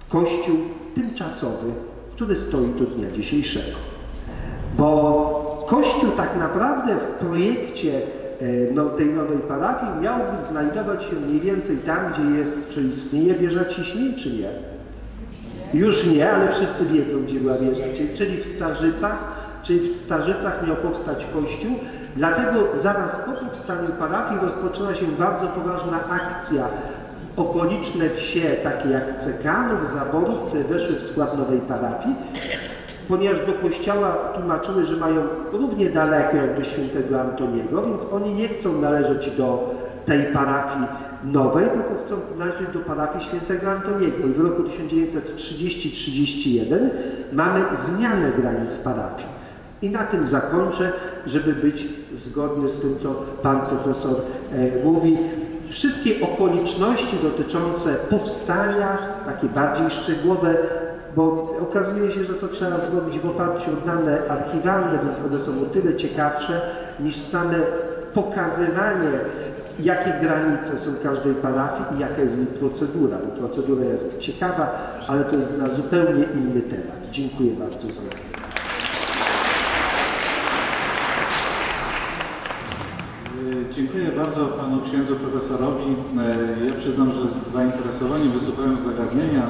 kościół tymczasowy który stoi do dnia dzisiejszego. Bo Kościół tak naprawdę w projekcie no, tej nowej parafii miałby znajdować się mniej więcej tam, gdzie jest, czy istnieje wieża ciśnień, czy nie? Już nie, ale wszyscy wiedzą, gdzie była wieża czyli w Starzycach, czyli w Starzycach miał powstać Kościół, dlatego zaraz po powstaniu parafii rozpoczęła się bardzo poważna akcja okoliczne wsie, takie jak Cekanów, Zaborów, które weszły w skład nowej parafii, ponieważ do kościoła tłumaczyły, że mają równie daleko jak do świętego Antoniego, więc oni nie chcą należeć do tej parafii nowej, tylko chcą należeć do parafii świętego Antoniego. I w roku 1930-31 mamy zmianę granic parafii. I na tym zakończę, żeby być zgodny z tym, co pan profesor e, mówi. wszystkie okoliczności dotyczące powstania, takie bardziej szczegółowe, bo okazuje się, że to trzeba zrobić w oparciu o dane archiwalne, więc one są o tyle ciekawsze niż same pokazywanie, jakie granice są każdej parafii i jaka jest jej procedura, bo procedura jest ciekawa, ale to jest na zupełnie inny temat. Dziękuję bardzo za uwagę. E, Dziękuję bardzo panu księdzu profesorowi. E, Ja przyznam, że z zainteresowaniem wysłuchałem zagadnienia,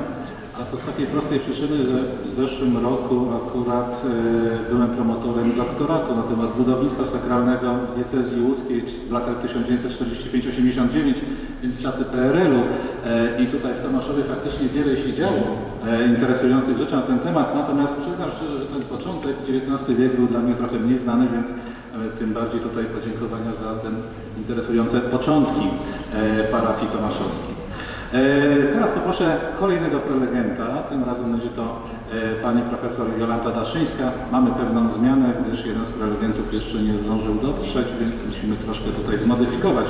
a to z takiej prostej przyczyny, że w zeszłym roku akurat e, byłem promotorem doktoratu na temat budownictwa sakralnego w diecezji łódzkiej w latach 1945-89, więc czasy PRL-u E, i tutaj w Tomaszowie faktycznie wiele się działo e, interesujących rzeczy na ten temat, natomiast przyznam szczerze, że ten początek XIX wieku był dla mnie trochę mniej znany, więc tym bardziej tutaj podziękowania za te interesujące początki parafii tomaszowskiej. E, Teraz poproszę kolejnego prelegenta, tym razem będzie to e, pani profesor Jolanta Daszyńska. Mamy pewną zmianę, gdyż jeden z prelegentów jeszcze nie zdążył dotrzeć, więc musimy troszkę tutaj zmodyfikować.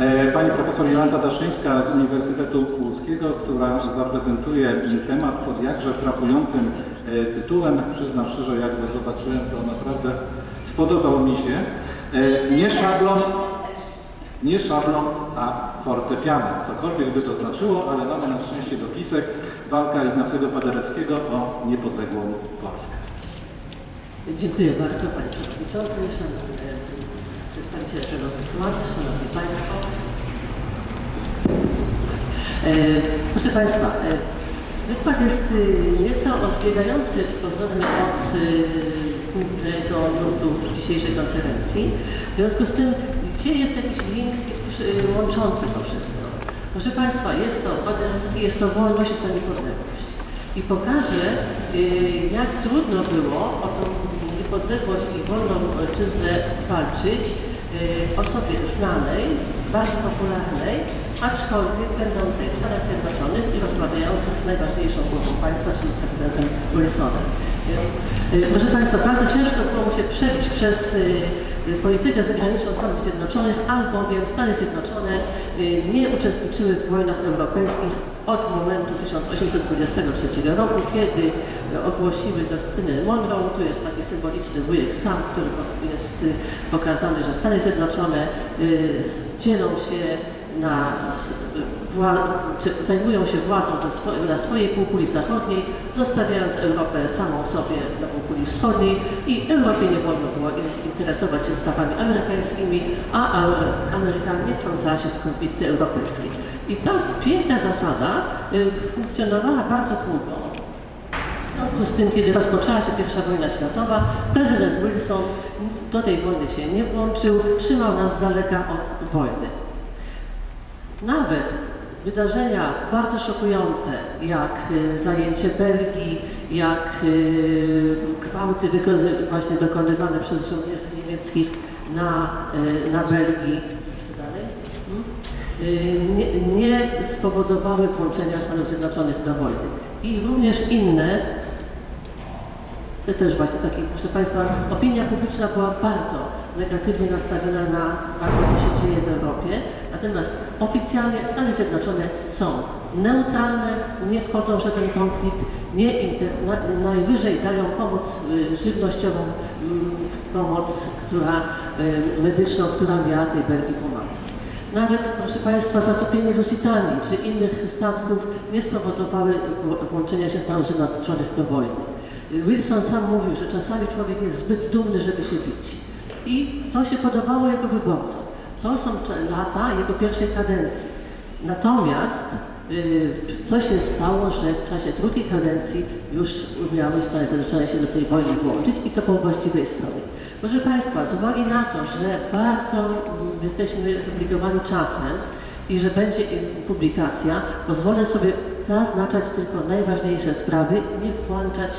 E, Pani profesor Jolanta Daszyńska z Uniwersytetu Łódzkiego, która zaprezentuje temat pod jakże frapującym tytułem. Przyznam szczerze, jak go zobaczyłem, to naprawdę spodobał mi się. Nie szablon, nie szablą, a fortepianem. Cokolwiek by to znaczyło, ale mamy na szczęście dopisek walka Ignacego Paderewskiego o niepodległą Polskę. Dziękuję bardzo Panie Przewodniczący, Szanowny Przedstawiciele Szanownych Władz, Szanowni Państwo. E, Proszę Państwa, e, wykład jest nieco odbiegający pozornie od głównego nurtu dzisiejszej konferencji. W związku z tym, gdzie jest jakiś link łączący to wszystko? Proszę Państwa, jest to jest to wolność, jest to niepodległość. I pokażę, y, jak trudno było o tą niepodległość i wolną ojczyznę walczyć y, osobie znanej, bardzo popularnej, aczkolwiek będącej w Stanach Zjednoczonych i rozmawiającej z najważniejszą głową państwa, czyli z prezydentem Wilsonem. Y, proszę Państwa, bardzo ciężko było mu się przebić przez politykę zagraniczną Stanów Zjednoczonych, albowiem Stany Zjednoczone y, nie uczestniczyły w wojnach europejskich od momentu 1823 roku, kiedy y, ogłosiły doktrynę Monroe. Tu jest taki symboliczny wujek sam, który jest y, pokazany, że Stany Zjednoczone y, dzielą się na, zajmują się władzą na swojej półkuli zachodniej, zostawiając Europę samą sobie na półkuli wschodniej i Europie nie wolno było in- interesować się sprawami amerykańskimi, a a- Ameryka nie wtrącała się w konflikty europejskie. I ta piękna zasada y, funkcjonowała bardzo długo. W związku z tym, kiedy rozpoczęła się I wojna światowa, prezydent Wilson do tej wojny się nie włączył, trzymał nas z daleka od wojny. Nawet wydarzenia bardzo szokujące, jak y, zajęcie Belgii, jak y, gwałty właśnie dokonywane przez żołnierzy niemieckich na, y, na Belgii? Hmm? Nie, nie spowodowały włączenia Stanów Zjednoczonych do wojny. I również inne też właśnie taki, proszę Państwa, opinia publiczna była bardzo negatywnie nastawiona na, na to, co się dzieje w Europie. Natomiast oficjalnie Stany Zjednoczone są neutralne, nie wchodzą w żaden konflikt, nie na, najwyżej dają pomoc y, żywnościową, mm, pomoc która, y, medyczną, która miała tej Belgii pomagać. Nawet, proszę Państwa, zatopienie Lusitanii czy innych statków nie spowodowały włączenia się Stanów Zjednoczonych do wojny. Wilson sam mówił, że czasami człowiek jest zbyt dumny, żeby się bić. I to się podobało jego wyborcom. To są lata jego pierwszej kadencji. Natomiast y, co się stało, że w czasie drugiej kadencji już Stany Zjednoczone się do tej wojny włączyć i to po właściwej stronie. Proszę Państwa, z uwagi na to, że bardzo jesteśmy zobligowani czasem i że będzie publikacja, pozwolę sobie zaznaczać tylko najważniejsze sprawy, nie włączać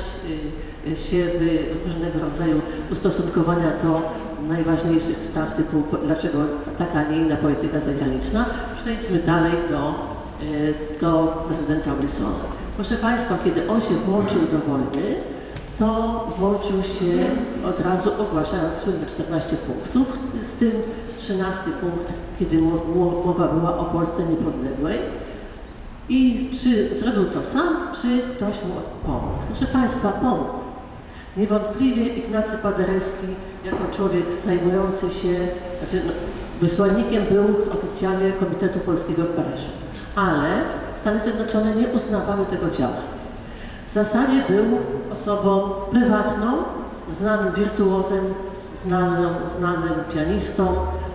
y, y, się w różnego rodzaju ustosunkowania do najważniejszych spraw typu dlaczego taka, a nie inna polityka zagraniczna. Przejdźmy dalej do, y, do prezydenta Wilsona. Proszę Państwa, kiedy on się włączył do wojny, to włączył się od razu ogłaszając słynne 14 punktów, z tym 13 punkt, kiedy mowa była o Polsce niepodległej. I czy zrobił to sam, czy ktoś mu pomógł? Proszę Państwa, pomógł. Niewątpliwie Ignacy Paderewski, jako człowiek zajmujący się, znaczy no, wysłannikiem był oficjalnie Komitetu Polskiego w Paryżu, ale Stany Zjednoczone nie uznawały tego działania. W zasadzie był osobą prywatną, znanym wirtuozem, znanym, znanym pianistą,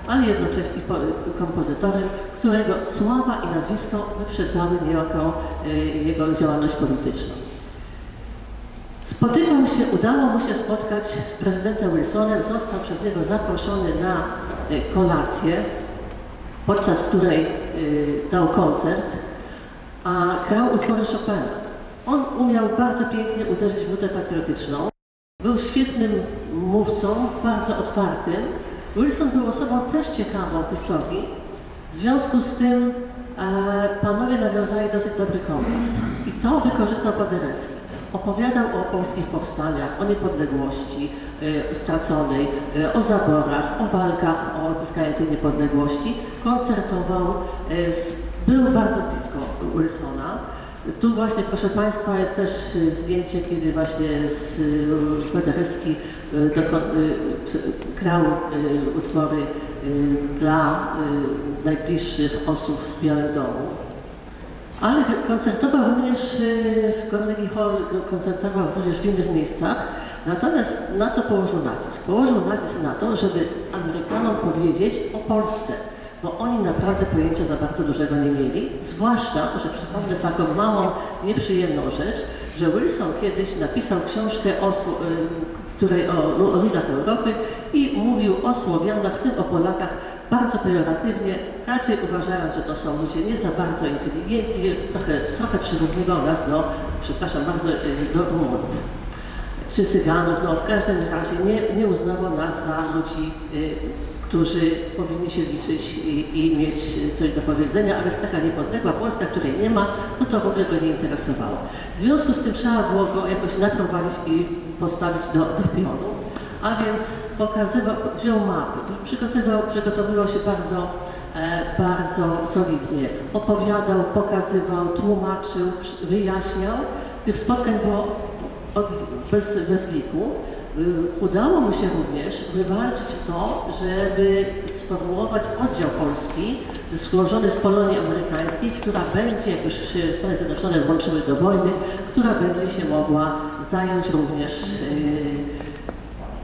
ale jednocześnie kompozytorem, którego sława i nazwisko wyprzedzały niejako y, jego działalność polityczną. Spotykał się, udało mu się spotkać z prezydentem Wilsonem, został przez niego zaproszony na y, kolację, podczas której y, dał koncert, a grał utwory Chopina. On umiał bardzo pięknie uderzyć w nutę patriotyczną. Był świetnym mówcą, bardzo otwartym. Wilson był osobą też ciekawą historii. W związku z tym e, panowie nawiązali dosyć dobry kontakt. I to wykorzystał Paderewski. Opowiadał o polskich powstaniach, o niepodległości e, straconej, e, o zaborach, o walkach o odzyskanie tej niepodległości. Koncertował, e, był bardzo blisko Wilsona. Tu właśnie, proszę Państwa, jest też y, zdjęcie, kiedy właśnie z Paderewski y, y, grał utwory dla najbliższych osób w Białym Domu. Ale koncertował również w Carnegie Hall, koncertował również w innych miejscach. Natomiast na co położył nacisk? Położył nacisk na to, żeby Amerykanom powiedzieć o Polsce bo oni naprawdę pojęcia za bardzo dużego nie mieli, zwłaszcza, że przypomnę taką małą, nieprzyjemną rzecz, że Wilson kiedyś napisał książkę o, y, której, o, o ludach Europy i mówił o Słowianach, w tym o Polakach, bardzo pejoratywnie, raczej uważając, że to są ludzie nie za bardzo inteligentni, trochę, trochę przyrównywał nas do, przepraszam bardzo, do Rumunów czy Cyganów, no w każdym razie nie, nie uznawał nas za ludzi y, którzy powinni się liczyć i, i, mieć coś do powiedzenia, a więc taka niepodległa Polska, której nie ma, no to w ogóle go nie interesowało. W związku z tym trzeba było go jakoś naprowadzić i postawić do, do pionu, a więc pokazywał, wziął mapy, przygotowywał, przygotowywał się bardzo, e, bardzo solidnie, opowiadał, pokazywał, tłumaczył, wyjaśniał. Tych spotkań było od, bez, bez liku. Y, udało mu się również wywalczyć to, żeby sformułować oddział polski złożony z Polonii Amerykańskiej, która będzie, jak już Stany Zjednoczone włączyły do wojny, która będzie się mogła zająć również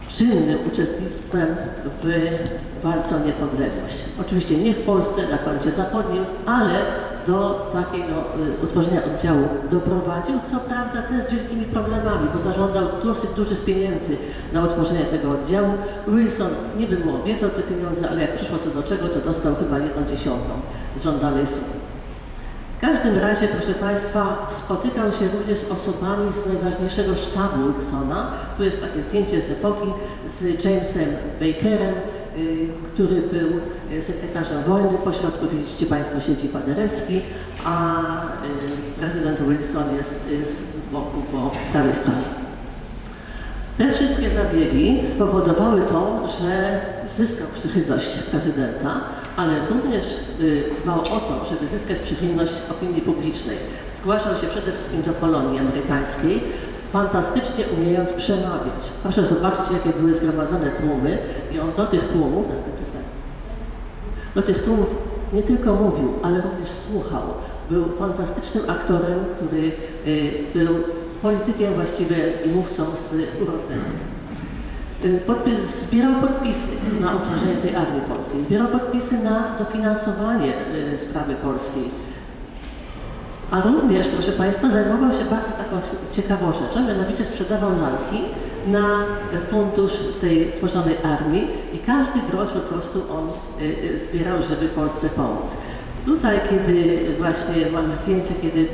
czynnym uczestnictwem w walce o niepodległość. Oczywiście nie w Polsce, na froncie zachodnim, ale do takiego y, utworzenia oddziału doprowadził, co prawda też z wielkimi problemami, bo zażądał dosyć dużych pieniędzy na utworzenie tego oddziału. Wilson wiem, mu obiecał te pieniądze, ale jak przyszło co do czego, to dostał chyba jedną dziesiątą żądanej sumy. W każdym razie, proszę Państwa, spotykał się również z osobami z najważniejszego sztabu Wilsona. Tu jest takie zdjęcie z epoki z Jamesem Bakerem, y, który był sekretarzem wojny. Po środku widzicie Państwo siedzi Paderewski, a y, prezydent Wilson jest z boku po prawej stronie. Te wszystkie zabiegi spowodowały to, że zyskał przychylność prezydenta, ale również y, dbał o to, żeby zyskać przychylność opinii publicznej. Zgłaszał się przede wszystkim do Polonii amerykańskiej, fantastycznie umiejąc przemawiać. Proszę zobaczyć, jakie były zgromadzone tłumy i on do tych tłumów, następny slajd, do tych tłumów nie tylko mówił, ale również słuchał. Był fantastycznym aktorem, który y, był politykiem właściwie i mówcą z urodzenia. Y, podpis, zbierał podpisy na utworzenie tej armii polskiej, zbierał podpisy na dofinansowanie y, sprawy polskiej. A również, proszę Państwa, zajmował się bardzo taką ciekawą rzeczą, mianowicie sprzedawał lalki na fundusz tej tworzonej armii i każdy grosz po prostu on y, zbierał, żeby Polsce pomóc. Tutaj, kiedy właśnie mam zdjęcie, kiedy mm,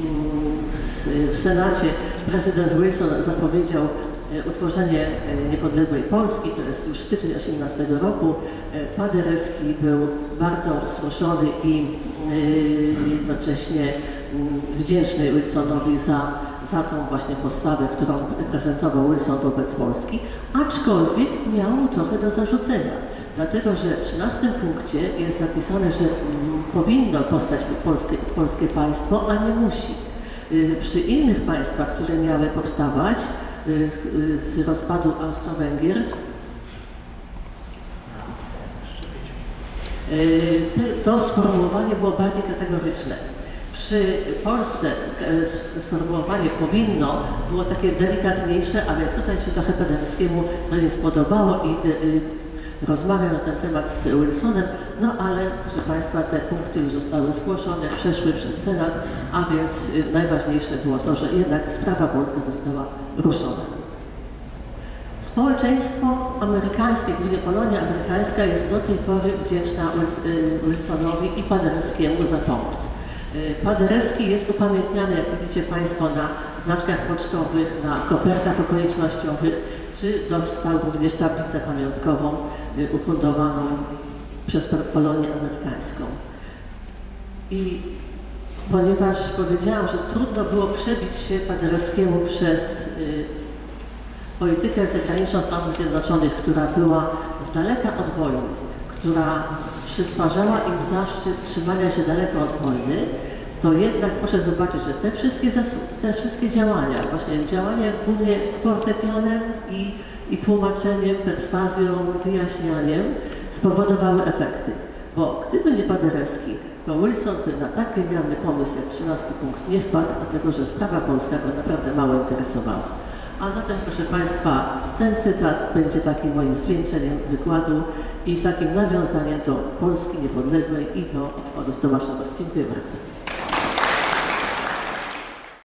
mm, w Senacie prezydent Wilson zapowiedział utworzenie e, niepodległej Polski, to jest już styczeń 18 roku. E, Paderewski był bardzo wzruszony i jednocześnie mm, wdzięczny Wilsonowi za, za tą właśnie postawę, którą prezentował Wilson wobec Polski, aczkolwiek miał mu trochę do zarzucenia. Dlatego, że w 13 punkcie jest napisane, że mm, powinno powstać polskie, polskie państwo, a nie musi. Przy innych państwach, które miały powstawać z rozpadu Austro-Węgier, y, to sformułowanie było bardziej kategoryczne. Przy Polsce e, sformułowanie powinno było takie delikatniejsze, a więc tutaj się trochę Paderewskiemu to nie spodobało i y, y, rozmawiał na ten temat z Wilsonem, no ale proszę Państwa, te punkty już zostały zgłoszone, przeszły przez Senat, a więc y, najważniejsze było to, że jednak sprawa polska została ruszona. Społeczeństwo amerykańskie, głównie Polonia amerykańska jest do tej pory wdzięczna y, Wilsonowi i Paderewskiemu za pomoc. Y, Paderewski jest upamiętniany, jak widzicie Państwo, na znaczkach pocztowych, na kopertach okolicznościowych, czy dostał również tablicę pamiątkową ufundowaną przez Polonię amerykańską. I ponieważ powiedziałam, że trudno było przebić się Paderewskiemu przez y, politykę zagraniczną Stanów Zjednoczonych, która była z daleka od wojny, która przysparzała im zaszczyt trzymania się daleko od wojny, to jednak proszę zobaczyć, że te wszystkie, te wszystkie działania, właśnie działania głównie fortepianem i, i tłumaczeniem, perswazją, wyjaśnianiem spowodowały efekty. Bo gdyby nie Paderewski, to Wilson by na tak genialny pomysł jak 13 punkt nie wpadł, dlatego że sprawa polska go naprawdę mało interesowała. A zatem, proszę Państwa, ten cytat będzie takim moim zwieńczeniem wykładu i takim nawiązaniem do Polski niepodległej i do obchodów Tomaszowa. Dziękuję bardzo.